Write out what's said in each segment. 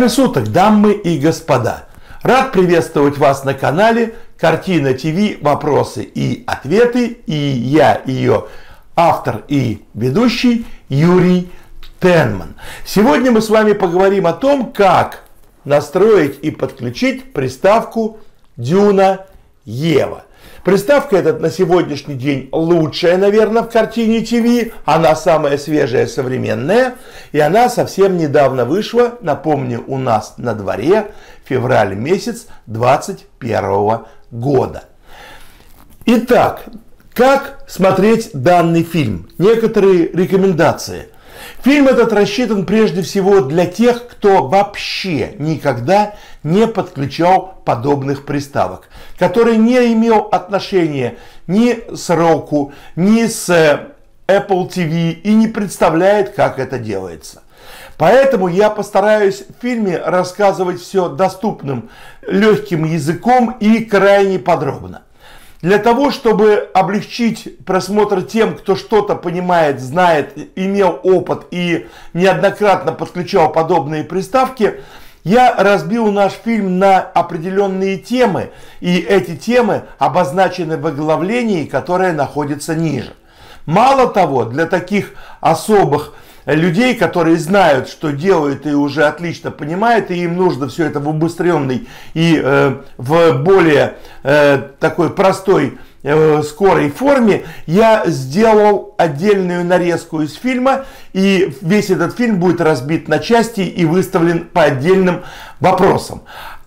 Время суток, дамы и господа. Рад приветствовать вас на канале Картина ТВ Вопросы и ответы. И я ее автор и ведущий Юрий Тенман. Сегодня мы с вами поговорим о том, как настроить и подключить приставку Дюна Ева. Приставка эта на сегодняшний день лучшая, наверное, в картине ТВ. Она самая свежая, современная. И она совсем недавно вышла, напомню, у нас на дворе, февраль месяц 2021 года. Итак, как смотреть данный фильм? Некоторые рекомендации – Фильм этот рассчитан прежде всего для тех, кто вообще никогда не подключал подобных приставок, который не имел отношения ни с Roku, ни с э, Apple TV и не представляет, как это делается. Поэтому я постараюсь в фильме рассказывать все доступным, легким языком и крайне подробно. Для того, чтобы облегчить просмотр тем, кто что-то понимает, знает, имел опыт и неоднократно подключал подобные приставки, я разбил наш фильм на определенные темы, и эти темы обозначены в оглавлении, которое находится ниже. Мало того, для таких особых людей, которые знают, что делают и уже отлично понимают, и им нужно все это в убыстренной и э, в более э, такой простой э, скорой форме, я сделал отдельную нарезку из фильма, и весь этот фильм будет разбит на части и выставлен по отдельным вопросам.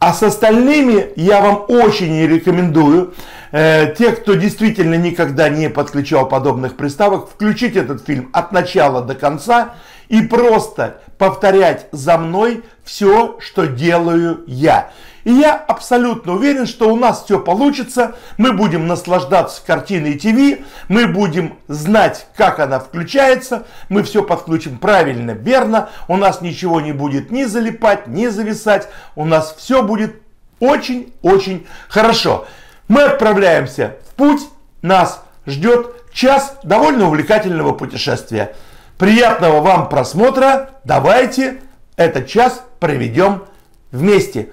А с остальными я вам очень рекомендую, э, те, кто действительно никогда не подключал подобных приставок, включить этот фильм от начала до конца и просто повторять за мной все, что делаю я. И я абсолютно уверен, что у нас все получится. Мы будем наслаждаться картиной ТВ, мы будем знать, как она включается, мы все подключим правильно, верно. У нас ничего не будет ни залипать, ни зависать. У нас все будет очень-очень хорошо. Мы отправляемся в путь. Нас ждет час довольно увлекательного путешествия. Приятного вам просмотра. Давайте этот час проведем вместе.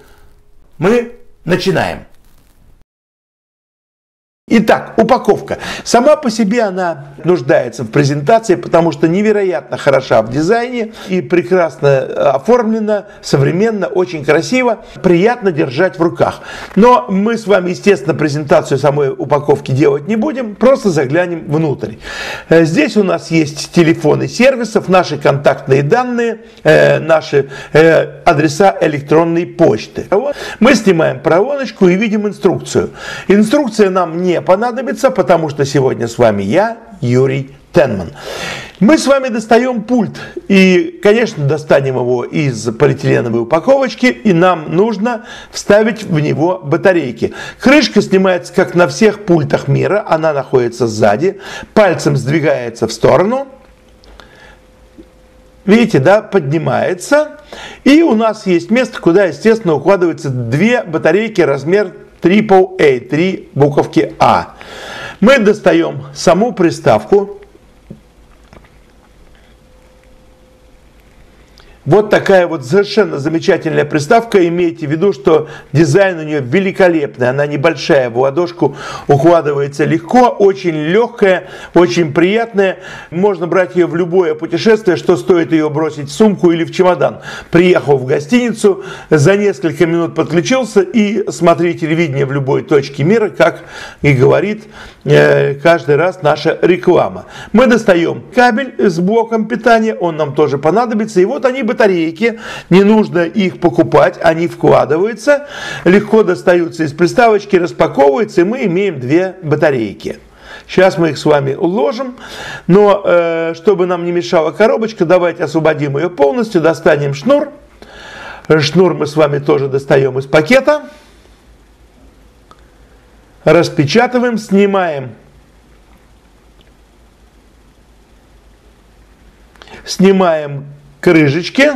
Мы начинаем. Итак, упаковка. Сама по себе она нуждается в презентации, потому что невероятно хороша в дизайне и прекрасно э, оформлена, современно, очень красиво, приятно держать в руках. Но мы с вами, естественно, презентацию самой упаковки делать не будем, просто заглянем внутрь. Э, здесь у нас есть телефоны сервисов, наши контактные данные, э, наши адреса электронной почты. Мы снимаем проводочку и видим инструкцию. Инструкция нам не понадобится, потому что сегодня с вами я, Юрий Тенман. Мы с вами достаем пульт и, конечно, достанем его из полиэтиленовой упаковочки и нам нужно вставить в него батарейки. Крышка снимается как на всех пультах мира, она находится сзади, пальцем сдвигается в сторону, видите, да, поднимается и у нас есть место, куда, естественно, укладываются две батарейки размер Triple A, три буковки А. Мы достаем саму приставку, Вот такая вот совершенно замечательная приставка. Имейте в виду, что дизайн у нее великолепный. Она небольшая, в ладошку укладывается легко, очень легкая, очень приятная. Можно брать ее в любое путешествие, что стоит ее бросить в сумку или в чемодан. Приехал в гостиницу, за несколько минут подключился и смотри телевидение в любой точке мира, как и говорит э, каждый раз наша реклама. Мы достаем кабель с блоком питания, он нам тоже понадобится. И вот они батарейки, не нужно их покупать, они вкладываются, легко достаются из приставочки, распаковываются, и мы имеем две батарейки. Сейчас мы их с вами уложим, но э, чтобы нам не мешала коробочка, давайте освободим ее полностью, достанем шнур. Шнур мы с вами тоже достаем из пакета. Распечатываем, снимаем снимаем крышечки.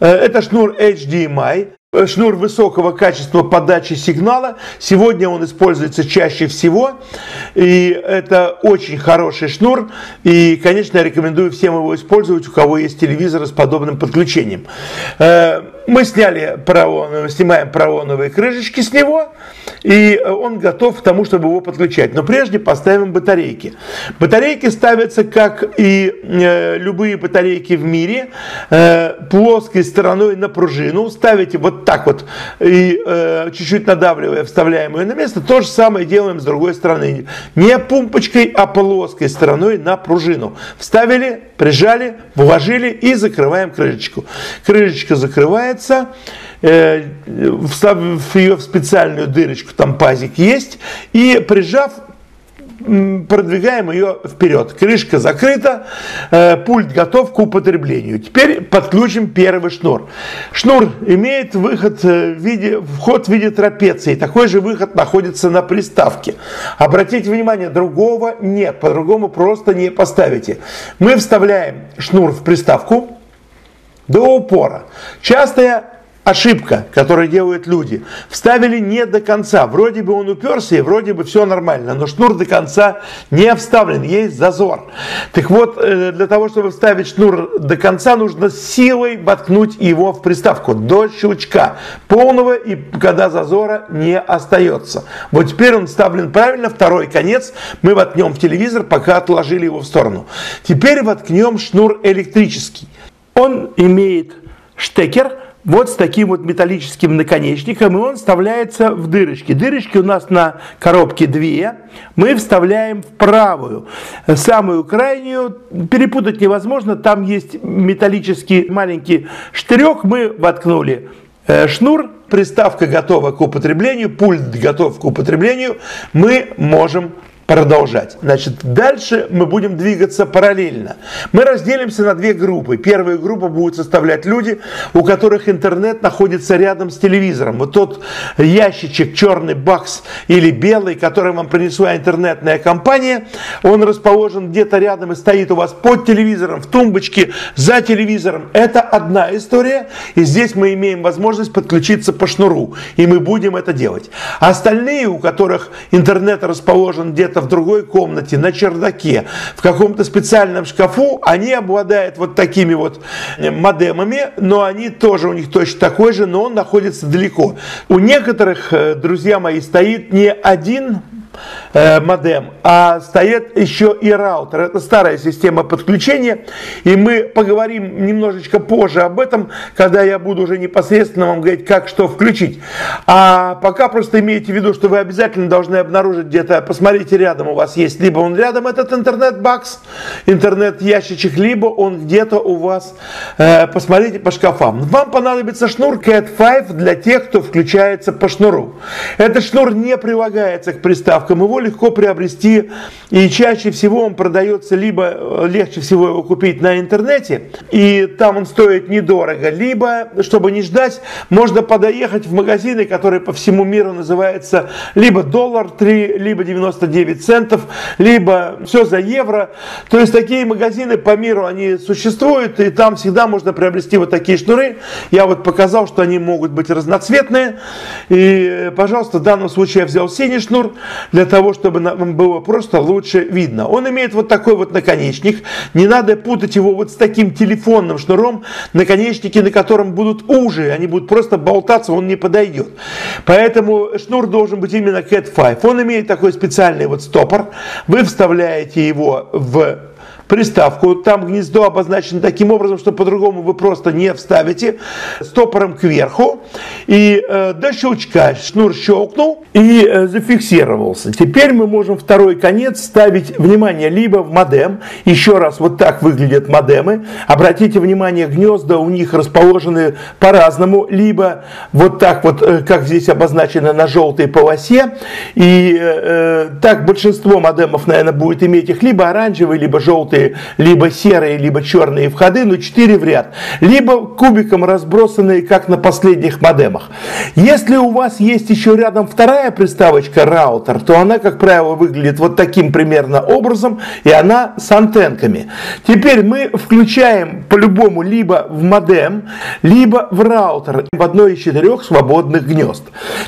Э, это шнур HDMI, э, шнур высокого качества подачи сигнала. Сегодня он используется чаще всего. И это очень хороший шнур. И, конечно, я рекомендую всем его использовать, у кого есть телевизор с подобным подключением. Э, мы сняли поролоновые, снимаем поролоновые крышечки с него, и он готов к тому, чтобы его подключать. Но прежде поставим батарейки. Батарейки ставятся, как и э, любые батарейки в мире, э, плоской стороной на пружину. Ставите вот так вот и э, чуть-чуть надавливая, вставляем ее на место. То же самое делаем с другой стороны. Не пумпочкой, а плоской стороной на пружину. Вставили, прижали, вложили и закрываем крышечку. Крышечка закрывается, э, вставив ее в специальную дырочку, там пазик есть, и прижав, продвигаем ее вперед. Крышка закрыта, э, пульт готов к употреблению. Теперь подключим первый шнур. Шнур имеет выход э, в виде, вход в виде трапеции. Такой же выход находится на приставке. Обратите внимание, другого нет, по-другому просто не поставите. Мы вставляем шнур в приставку до упора. Частая ошибка, которую делают люди. Вставили не до конца. Вроде бы он уперся и вроде бы все нормально, но шнур до конца не вставлен, есть зазор. Так вот, э, для того, чтобы вставить шнур до конца, нужно силой воткнуть его в приставку до щелчка полного и когда зазора не остается. Вот теперь он вставлен правильно, второй конец мы воткнем в телевизор, пока отложили его в сторону. Теперь воткнем шнур электрический. Он имеет штекер, вот с таким вот металлическим наконечником, и он вставляется в дырочки. Дырочки у нас на коробке две. Мы вставляем в правую. Самую крайнюю перепутать невозможно. Там есть металлический маленький штырек. Мы воткнули э, шнур, приставка готова к употреблению, пульт готов к употреблению. Мы можем продолжать. Значит, дальше мы будем двигаться параллельно. Мы разделимся на две группы. Первая группа будет составлять люди, у которых интернет находится рядом с телевизором. Вот тот ящичек, черный бакс или белый, который вам принесла интернетная компания, он расположен где-то рядом и стоит у вас под телевизором, в тумбочке, за телевизором. Это одна история. И здесь мы имеем возможность подключиться по шнуру. И мы будем это делать. Остальные, у которых интернет расположен где-то где-то в другой комнате, на чердаке, в каком-то специальном шкафу, они обладают вот такими вот э, модемами, но они тоже, у них точно такой же, но он находится далеко. У некоторых, э, друзья мои, стоит не один модем, а стоит еще и раутер. Это старая система подключения, и мы поговорим немножечко позже об этом, когда я буду уже непосредственно вам говорить, как что включить. А пока просто имейте в виду, что вы обязательно должны обнаружить где-то, посмотрите рядом у вас есть, либо он рядом этот интернет-бакс, интернет-ящичек, либо он где-то у вас, э, посмотрите по шкафам. Вам понадобится шнур Cat 5 для тех, кто включается по шнуру. Этот шнур не прилагается к приставке доставкам, его легко приобрести, и чаще всего он продается либо э, легче всего его купить на интернете, и там он стоит недорого, либо, чтобы не ждать, можно подоехать в магазины, которые по всему миру называются либо доллар 3, либо 99 центов, либо все за евро. То есть такие магазины по миру, они существуют, и там всегда можно приобрести вот такие шнуры. Я вот показал, что они могут быть разноцветные. И, пожалуйста, в данном случае я взял синий шнур для того, чтобы нам было просто лучше видно. Он имеет вот такой вот наконечник. Не надо путать его вот с таким телефонным шнуром, наконечники на котором будут уже, они будут просто болтаться, он не подойдет. Поэтому шнур должен быть именно Cat 5. Он имеет такой специальный вот стопор. Вы вставляете его в приставку. Там гнездо обозначено таким образом, что по-другому вы просто не вставите. Стопором кверху. И э, до щелчка шнур щелкнул и э, зафиксировался. Теперь мы можем второй конец ставить, внимание, либо в модем. Еще раз, вот так выглядят модемы. Обратите внимание, гнезда у них расположены по-разному. Либо вот так вот, э, как здесь обозначено на желтой полосе. И э, э так большинство модемов, наверное, будет иметь их либо оранжевый, либо желтый желтые, либо серые, либо черные входы, но 4 в ряд, либо кубиком разбросанные, как на последних модемах. Если у вас есть еще рядом вторая приставочка раутер, то она, как правило, выглядит вот таким примерно образом, и она с антенками. Теперь мы включаем по-любому либо в модем, либо в раутер в одной из четырех свободных гнезд.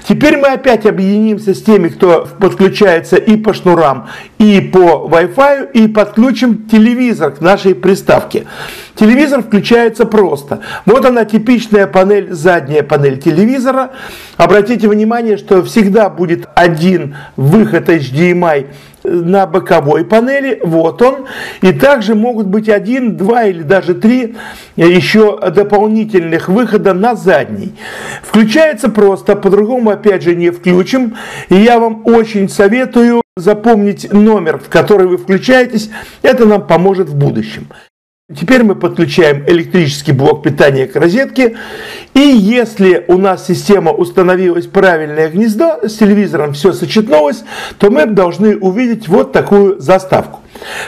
Теперь мы опять объединимся с теми, кто подключается и по шнурам, и по Wi-Fi, и подключим те телевизор к нашей приставке. Телевизор включается просто. Вот она типичная панель, задняя панель телевизора. Обратите внимание, что всегда будет один выход HDMI на боковой панели, вот он. И также могут быть один, два или даже три еще дополнительных выхода на задний. Включается просто, по-другому опять же не включим. И я вам очень советую запомнить номер, в который вы включаетесь. Это нам поможет в будущем. Теперь мы подключаем электрический блок питания к розетке. И если у нас система установилась правильное гнездо, с телевизором все сочетнулось, то мы должны увидеть вот такую заставку.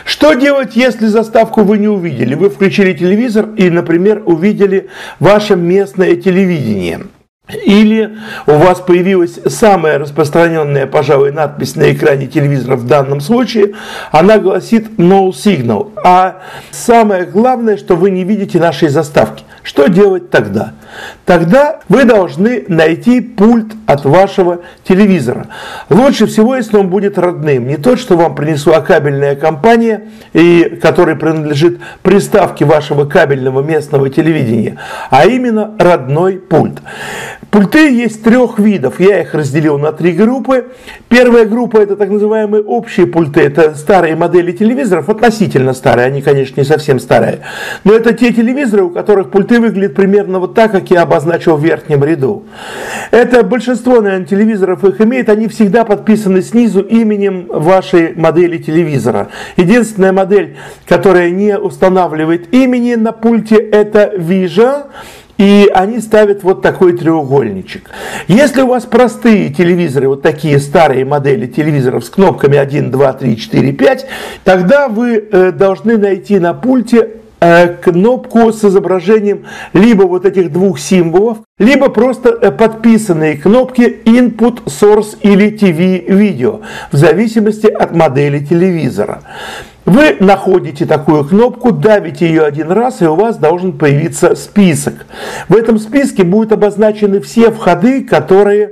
Что делать, если заставку вы не увидели? Вы включили телевизор и, например, увидели ваше местное телевидение. Или у вас появилась самая распространенная, пожалуй, надпись на экране телевизора в данном случае, она гласит No Signal. А самое главное, что вы не видите нашей заставки. Что делать тогда? Тогда вы должны найти пульт от вашего телевизора. Лучше всего, если он будет родным. Не тот, что вам принесла кабельная компания, и который принадлежит приставке вашего кабельного местного телевидения, а именно родной пульт. Пульты есть трех видов. Я их разделил на три группы. Первая группа это так называемые общие пульты. Это старые модели телевизоров, относительно старые. Они, конечно, не совсем старые. Но это те телевизоры, у которых пульты выглядят примерно вот так, как я обозначил в верхнем ряду. Это большинство, наверное, телевизоров их имеет. Они всегда подписаны снизу именем вашей модели телевизора. Единственная модель, которая не устанавливает имени на пульте, это Vija и они ставят вот такой треугольничек. Если у вас простые телевизоры, вот такие старые модели телевизоров с кнопками 1, 2, 3, 4, 5, тогда вы э, должны найти на пульте кнопку с изображением либо вот этих двух символов, либо просто э, подписанные кнопки Input, Source или TV Video, в зависимости от модели телевизора. Вы находите такую кнопку, давите ее один раз, и у вас должен появиться список. В этом списке будут обозначены все входы, которые э,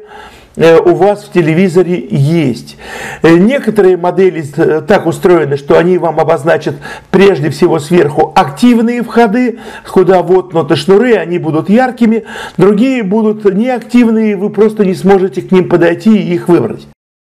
у вас в телевизоре есть. Э, некоторые модели э, так устроены, что они вам обозначат прежде всего сверху активные входы, куда вот ноты шнуры, они будут яркими. Другие будут неактивные, вы просто не сможете к ним подойти и их выбрать.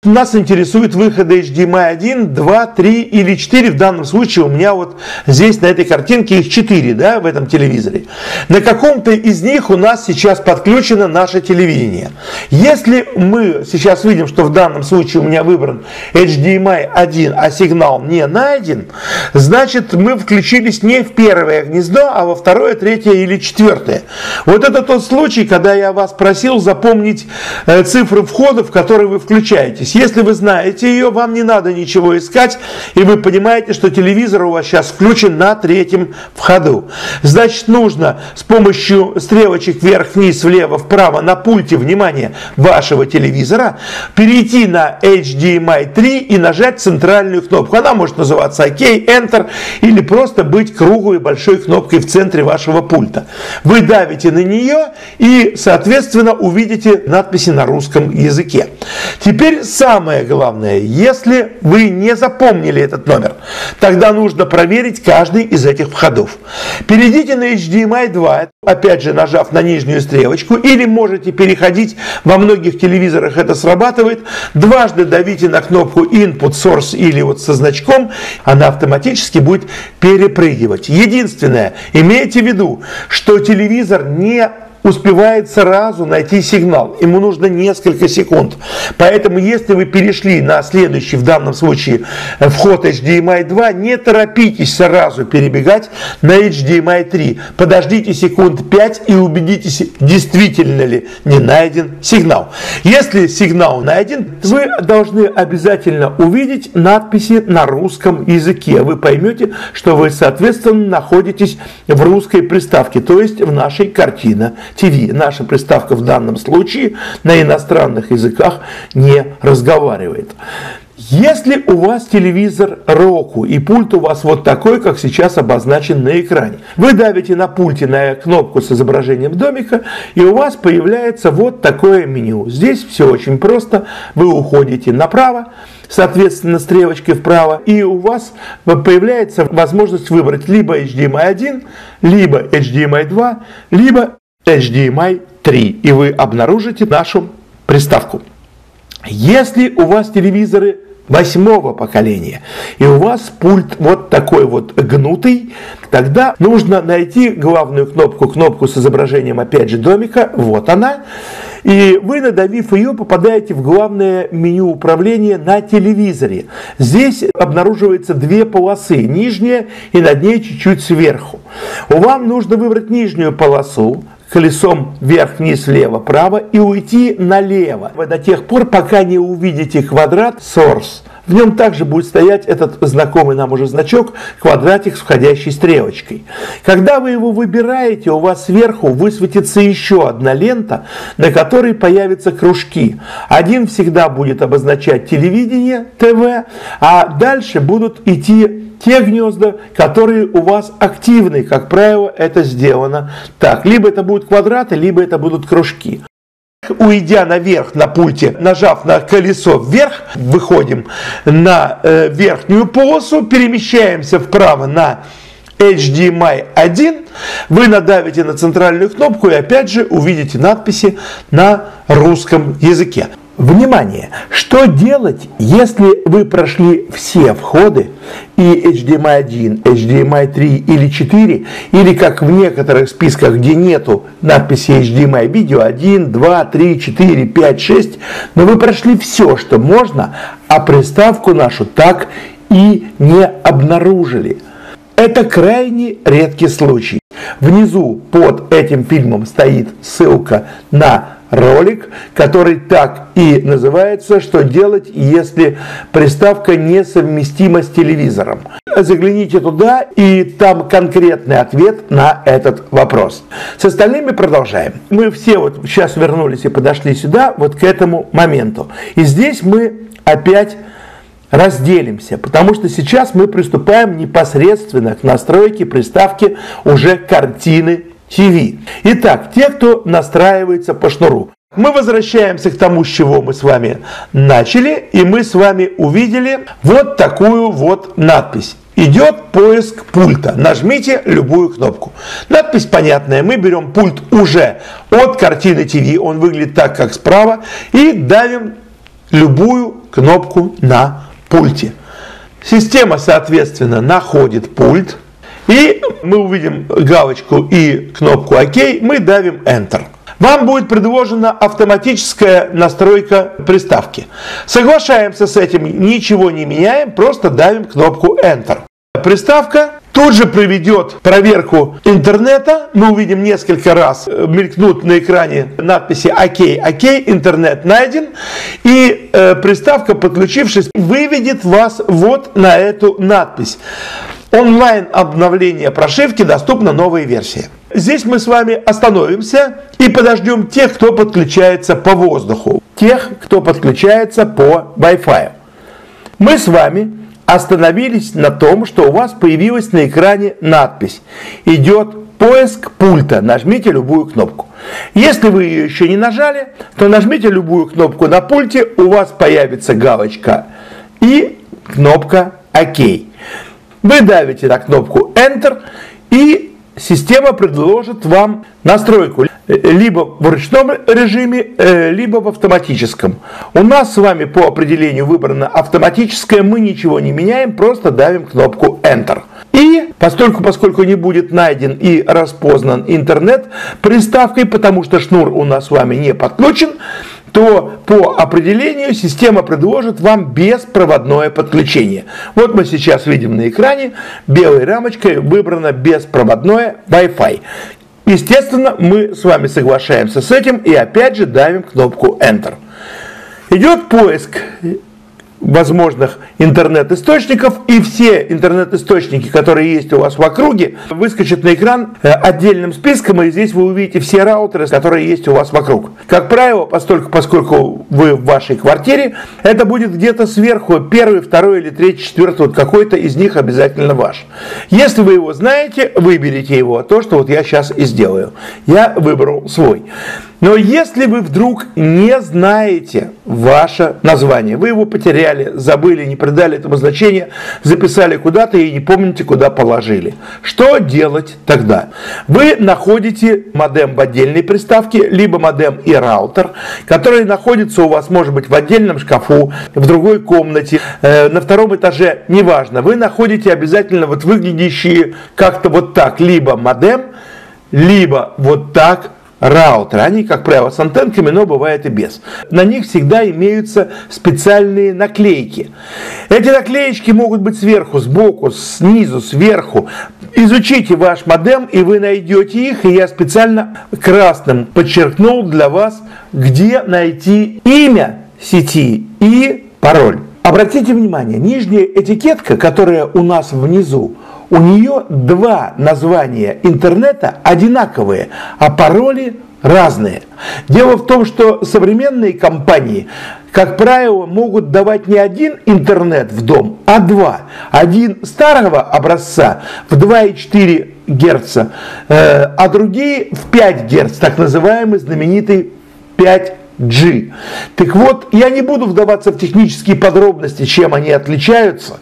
Нас интересует выходы HDMI 1, 2, 3 или 4. В данном случае у меня вот здесь на этой картинке их 4 да, в этом телевизоре. На каком-то из них у нас сейчас подключено наше телевидение. Если мы сейчас видим, что в данном случае у меня выбран HDMI 1, а сигнал не найден, значит мы включились не в первое гнездо, а во второе, третье или четвертое. Вот это тот случай, когда я вас просил запомнить э, цифры входов, которые вы включаетесь есть, если вы знаете ее, вам не надо ничего искать, и вы понимаете, что телевизор у вас сейчас включен на третьем входу. Значит, нужно с помощью стрелочек вверх-вниз, влево, вправо на пульте, внимание, вашего телевизора перейти на HDMI 3 и нажать центральную кнопку. Она может называться ОК, Enter или просто быть круглой большой кнопкой в центре вашего пульта. Вы давите на нее и, соответственно, увидите надписи на русском языке. Теперь самое главное, если вы не запомнили этот номер, тогда нужно проверить каждый из этих входов. Перейдите на HDMI 2, опять же нажав на нижнюю стрелочку, или можете переходить, во многих телевизорах это срабатывает, дважды давите на кнопку Input Source или вот со значком, она автоматически будет перепрыгивать. Единственное, имейте в виду, что телевизор не успевает сразу найти сигнал. Ему нужно несколько секунд. Поэтому, если вы перешли на следующий, в данном случае, э, вход HDMI 2, не торопитесь сразу перебегать на HDMI 3. Подождите секунд 5 и убедитесь, действительно ли не найден сигнал. Если сигнал найден, вы должны обязательно увидеть надписи на русском языке. Вы поймете, что вы, соответственно, находитесь в русской приставке, то есть в нашей картине ТВ. Наша приставка в данном случае на иностранных языках не разговаривает. Если у вас телевизор Roku и пульт у вас вот такой, как сейчас обозначен на экране, вы давите на пульте на кнопку с изображением домика, и у вас появляется вот такое меню. Здесь все очень просто. Вы уходите направо, соответственно, стрелочкой вправо, и у вас появляется возможность выбрать либо HDMI 1, либо HDMI 2, либо HDMI 3, и вы обнаружите нашу приставку. Если у вас телевизоры восьмого поколения, и у вас пульт вот такой вот гнутый, тогда нужно найти главную кнопку, кнопку с изображением опять же домика, вот она, и вы, надавив ее, попадаете в главное меню управления на телевизоре. Здесь обнаруживается две полосы, нижняя и над ней чуть-чуть сверху. Вам нужно выбрать нижнюю полосу, колесом вверх-вниз, влево-право и уйти налево до тех пор, пока не увидите квадрат source. В нем также будет стоять этот знакомый нам уже значок, квадратик с входящей стрелочкой. Когда вы его выбираете, у вас сверху высветится еще одна лента, на которой появятся кружки. Один всегда будет обозначать телевидение, ТВ, а дальше будут идти те гнезда, которые у вас активны. Как правило, это сделано так. Либо это будут квадраты, либо это будут кружки. Уйдя наверх на пульте, нажав на колесо вверх, выходим на э, верхнюю полосу, перемещаемся вправо на HDMI 1, вы надавите на центральную кнопку и опять же увидите надписи на русском языке. Внимание! Что делать, если вы прошли все входы и HDMI 1, HDMI 3 или 4, или как в некоторых списках, где нету надписи HDMI видео 1, 2, 3, 4, 5, 6, но вы прошли все, что можно, а приставку нашу так и не обнаружили. Это крайне редкий случай. Внизу под этим фильмом стоит ссылка на ролик, который так и называется «Что делать, если приставка несовместима с телевизором?». Загляните туда, и там конкретный ответ на этот вопрос. С остальными продолжаем. Мы все вот сейчас вернулись и подошли сюда, вот к этому моменту. И здесь мы опять разделимся, потому что сейчас мы приступаем непосредственно к настройке приставки уже картины ТВ. Итак, те, кто настраивается по шнуру. Мы возвращаемся к тому, с чего мы с вами начали, и мы с вами увидели вот такую вот надпись. Идет поиск пульта. Нажмите любую кнопку. Надпись понятная. Мы берем пульт уже от картины ТВ. Он выглядит так, как справа. И давим любую кнопку на пульте. Система, соответственно, находит пульт. И мы увидим галочку и кнопку ОК, мы давим Enter. Вам будет предложена автоматическая настройка приставки. Соглашаемся с этим, ничего не меняем, просто давим кнопку Enter. Приставка тут же проведет проверку интернета. Мы увидим несколько раз, э, мелькнут на экране надписи ОК, ОК, интернет найден. И э, приставка, подключившись, выведет вас вот на эту надпись онлайн обновление прошивки доступна новая версия. Здесь мы с вами остановимся и подождем тех, кто подключается по воздуху, тех, кто подключается по Wi-Fi. Мы с вами остановились на том, что у вас появилась на экране надпись «Идет поиск пульта». Нажмите любую кнопку. Если вы ее еще не нажали, то нажмите любую кнопку на пульте, у вас появится галочка и кнопка «Ок». Вы давите на кнопку Enter и система предложит вам настройку либо в ручном режиме, э, либо в автоматическом. У нас с вами по определению выбрано автоматическое, мы ничего не меняем, просто давим кнопку Enter. И поскольку, поскольку не будет найден и распознан интернет приставкой, потому что шнур у нас с вами не подключен, то по определению система предложит вам беспроводное подключение. Вот мы сейчас видим на экране, белой рамочкой выбрано беспроводное Wi-Fi. Естественно, мы с вами соглашаемся с этим и опять же давим кнопку Enter. Идет поиск возможных интернет-источников, и все интернет-источники, которые есть у вас в округе, выскочат на экран э, отдельным списком, и здесь вы увидите все раутеры, которые есть у вас вокруг. Как правило, поскольку, поскольку вы в вашей квартире, это будет где-то сверху, первый, второй или третий, четвертый, вот какой-то из них обязательно ваш. Если вы его знаете, выберите его, то, что вот я сейчас и сделаю. Я выбрал свой. Но если вы вдруг не знаете ваше название, вы его потеряли, забыли, не придали этому значения, записали куда-то и не помните, куда положили. Что делать тогда? Вы находите модем в отдельной приставке, либо модем и раутер, который находится у вас, может быть, в отдельном шкафу, в другой комнате, э, на втором этаже, неважно. Вы находите обязательно вот выглядящие как-то вот так, либо модем, либо вот так раутеры. Они, как правило, с антенками, но бывает и без. На них всегда имеются специальные наклейки. Эти наклеечки могут быть сверху, сбоку, снизу, сверху. Изучите ваш модем, и вы найдете их. И я специально красным подчеркнул для вас, где найти имя сети и пароль. Обратите внимание, нижняя этикетка, которая у нас внизу, у нее два названия интернета одинаковые, а пароли разные. Дело в том, что современные компании, как правило, могут давать не один интернет в дом, а два. Один старого образца в 2,4 Гц, э, а другие в 5 Гц, так называемый знаменитый 5 G. Так вот, я не буду вдаваться в технические подробности, чем они отличаются,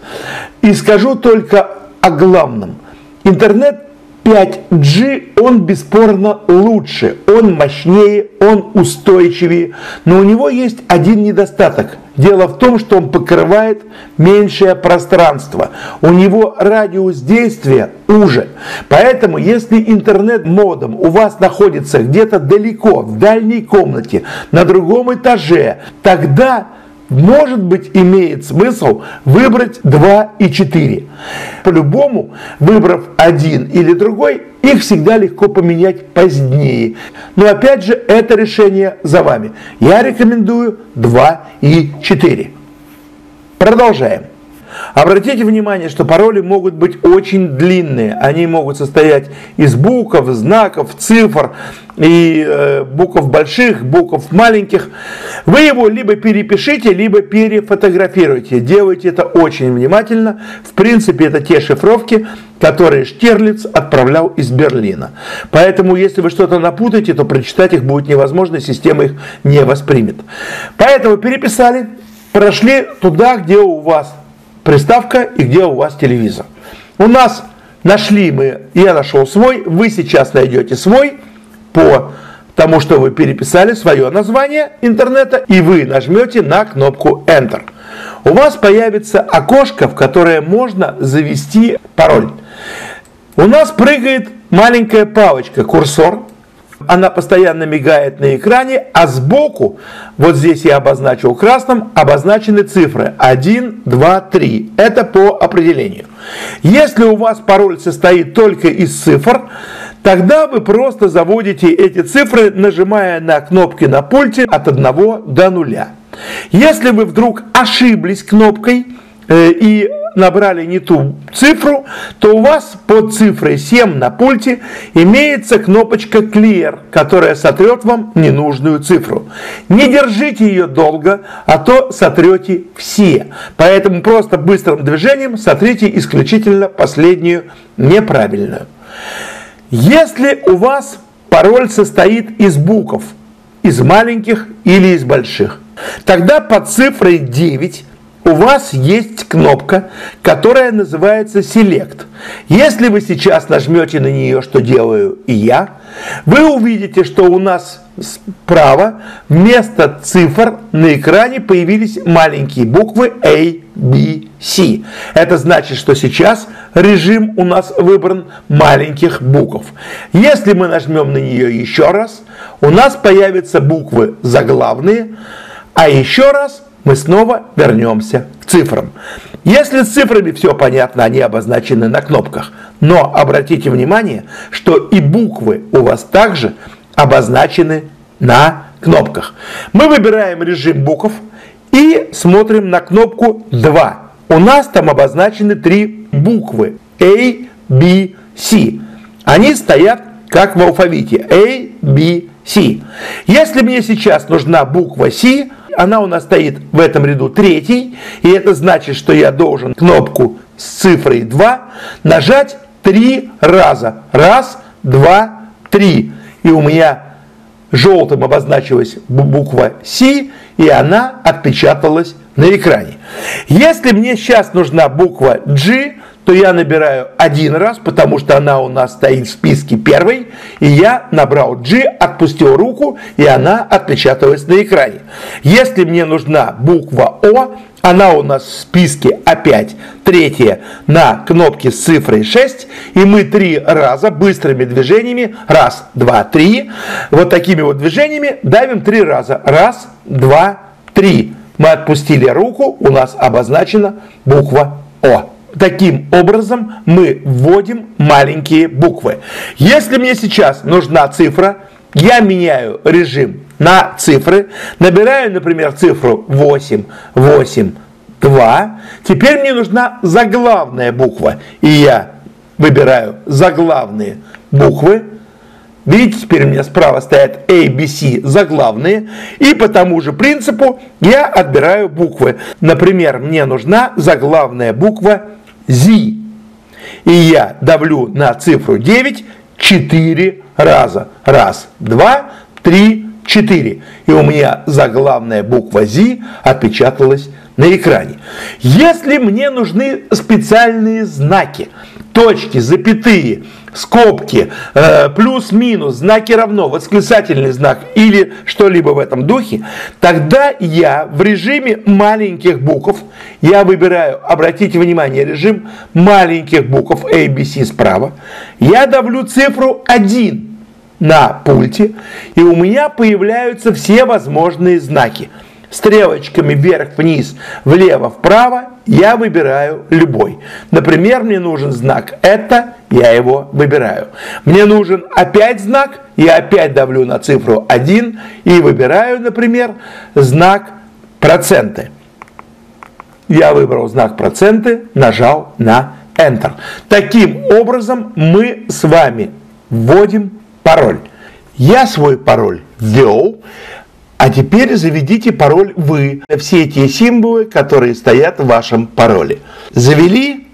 и скажу только о главном. Интернет 5G, он бесспорно лучше, он мощнее, он устойчивее, но у него есть один недостаток. Дело в том, что он покрывает меньшее пространство, у него радиус действия уже. Поэтому, если интернет-модем у вас находится где-то далеко, в дальней комнате, на другом этаже, тогда может быть, имеет смысл выбрать 2 и 4. По-любому, выбрав один или другой, их всегда легко поменять позднее. Но опять же, это решение за вами. Я рекомендую 2 и 4. Продолжаем. Обратите внимание, что пароли могут быть очень длинные. Они могут состоять из букв, знаков, цифр и э, букв больших, букв маленьких. Вы его либо перепишите, либо перефотографируйте. Делайте это очень внимательно. В принципе, это те шифровки, которые Штирлиц отправлял из Берлина. Поэтому, если вы что-то напутаете, то прочитать их будет невозможно, система их не воспримет. Поэтому переписали, прошли туда, где у вас приставка и где у вас телевизор. У нас нашли мы, я нашел свой, вы сейчас найдете свой по тому, что вы переписали свое название интернета, и вы нажмете на кнопку Enter. У вас появится окошко, в которое можно завести пароль. У нас прыгает маленькая палочка, курсор, она постоянно мигает на экране, а сбоку, вот здесь я обозначил красным, обозначены цифры 1, 2, 3. Это по определению. Если у вас пароль состоит только из цифр, тогда вы просто заводите эти цифры, нажимая на кнопки на пульте от 1 до 0. Если вы вдруг ошиблись кнопкой, Э, и набрали не ту цифру, то у вас под цифрой 7 на пульте имеется кнопочка Clear, которая сотрет вам ненужную цифру. Не держите ее долго, а то сотрете все. Поэтому просто быстрым движением сотрите исключительно последнюю неправильную. Если у вас пароль состоит из букв, из маленьких или из больших, тогда под цифрой 9 у вас есть кнопка, которая называется Select. Если вы сейчас нажмете на нее, что делаю и я, вы увидите, что у нас справа вместо цифр на экране появились маленькие буквы A, B, C. Это значит, что сейчас режим у нас выбран маленьких букв. Если мы нажмем на нее еще раз, у нас появятся буквы заглавные, а еще раз мы снова вернемся к цифрам. Если с цифрами все понятно, они обозначены на кнопках. Но обратите внимание, что и буквы у вас также обозначены на кнопках. Мы выбираем режим букв и смотрим на кнопку 2. У нас там обозначены три буквы A, B, C. Они стоят как в алфавите A, B, C. Если мне сейчас нужна буква C, она у нас стоит в этом ряду третий, и это значит, что я должен кнопку с цифрой 2 нажать три раза. Раз, два, три. И у меня желтым обозначилась буква C, и она отпечаталась на экране. Если мне сейчас нужна буква G, то я набираю один раз, потому что она у нас стоит в списке первой, и я набрал G, отпустил руку, и она отпечаталась на экране. Если мне нужна буква О, она у нас в списке опять третья на кнопке с цифрой 6, и мы три раза быстрыми движениями, раз, два, три, вот такими вот движениями давим три раза. Раз, два, три. Мы отпустили руку, у нас обозначена буква О. Таким образом мы вводим маленькие буквы. Если мне сейчас нужна цифра, я меняю режим на цифры, набираю, например, цифру 8, 8, 2. Теперь мне нужна заглавная буква, и я выбираю заглавные буквы. Видите, теперь у меня справа стоят A, B, C заглавные. И по тому же принципу я отбираю буквы. Например, мне нужна заглавная буква Z. И я давлю на цифру 9 4 раза. Раз, два, три, четыре. И у меня заглавная буква Z отпечаталась на экране. Если мне нужны специальные знаки, точки, запятые, скобки, э, плюс-минус, знаки равно, восклицательный знак или что-либо в этом духе, тогда я в режиме маленьких букв, я выбираю, обратите внимание, режим маленьких букв ABC справа, я давлю цифру 1 на пульте, и у меня появляются все возможные знаки – стрелочками вверх-вниз, влево-вправо, я выбираю любой. Например, мне нужен знак «это», я его выбираю. Мне нужен опять знак, я опять давлю на цифру 1 и выбираю, например, знак «проценты». Я выбрал знак «проценты», нажал на Enter. Таким образом мы с вами вводим пароль. Я свой пароль ввел, а теперь заведите пароль вы. Все эти символы, которые стоят в вашем пароле. Завели?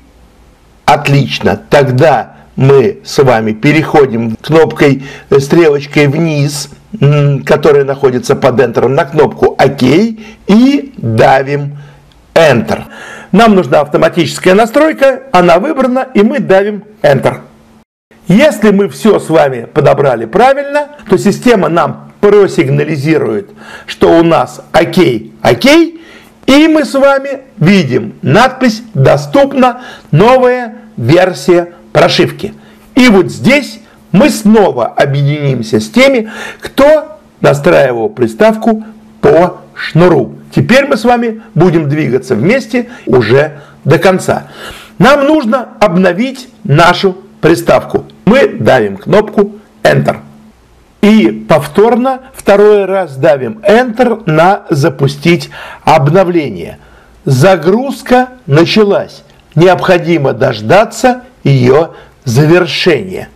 Отлично. Тогда мы с вами переходим кнопкой, э, стрелочкой вниз, которая находится под Enter, на кнопку ОК и давим Enter. Нам нужна автоматическая настройка, она выбрана, и мы давим Enter. Если мы все с вами подобрали правильно, то система нам просигнализирует, что у нас окей, окей, и мы с вами видим надпись «Доступна новая версия прошивки». И вот здесь мы снова объединимся с теми, кто настраивал приставку по шнуру. Теперь мы с вами будем двигаться вместе уже до конца. Нам нужно обновить нашу приставку. Мы давим кнопку Enter. И повторно второй раз давим Enter на запустить обновление. Загрузка началась. Необходимо дождаться ее завершения.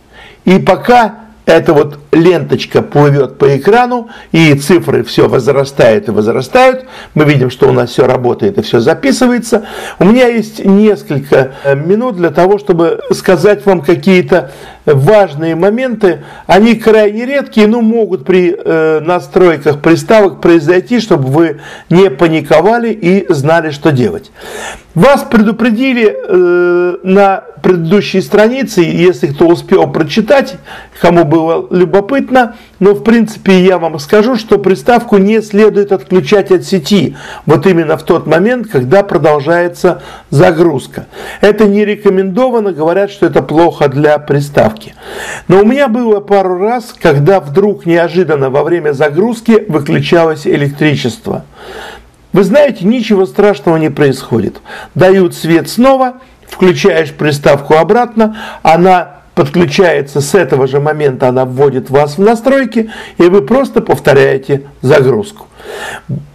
И пока эта вот ленточка плывет по экрану, и цифры все возрастают и возрастают. Мы видим, что у нас все работает и все записывается. У меня есть несколько э, минут для того, чтобы сказать вам какие-то важные моменты. Они крайне редкие, но могут при э, настройках приставок произойти, чтобы вы не паниковали и знали, что делать. Вас предупредили э, на предыдущей странице, если кто успел прочитать, кому было любопытно, но в принципе я вам скажу, что приставку не следует отключать от сети, вот именно в тот момент, когда продолжается загрузка. Это не рекомендовано, говорят, что это плохо для приставки. Но у меня было пару раз, когда вдруг неожиданно во время загрузки выключалось электричество. Вы знаете, ничего страшного не происходит. Дают свет снова, включаешь приставку обратно, она подключается с этого же момента, она вводит вас в настройки, и вы просто повторяете загрузку.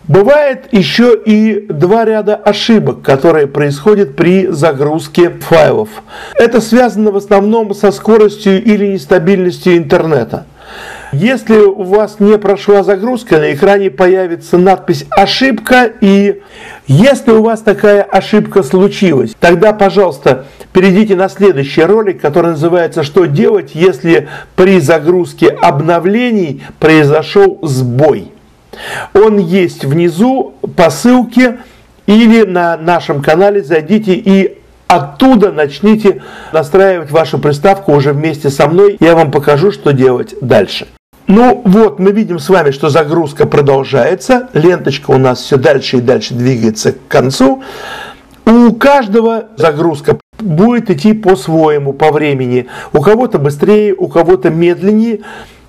Бывает еще и два ряда ошибок, которые происходят при загрузке файлов. Это связано в основном со скоростью или нестабильностью интернета. Если у вас не прошла загрузка, на экране появится надпись «Ошибка», и если у вас такая ошибка случилась, тогда, пожалуйста, перейдите на следующий ролик, который называется «Что делать, если при загрузке обновлений произошел сбой». Он есть внизу по ссылке или на нашем канале зайдите и оттуда начните настраивать вашу приставку уже вместе со мной. Я вам покажу, что делать дальше. Ну вот, мы видим с вами, что загрузка продолжается. Ленточка у нас все дальше и дальше двигается к концу. У каждого загрузка будет идти по-своему, по времени. У кого-то быстрее, у кого-то медленнее.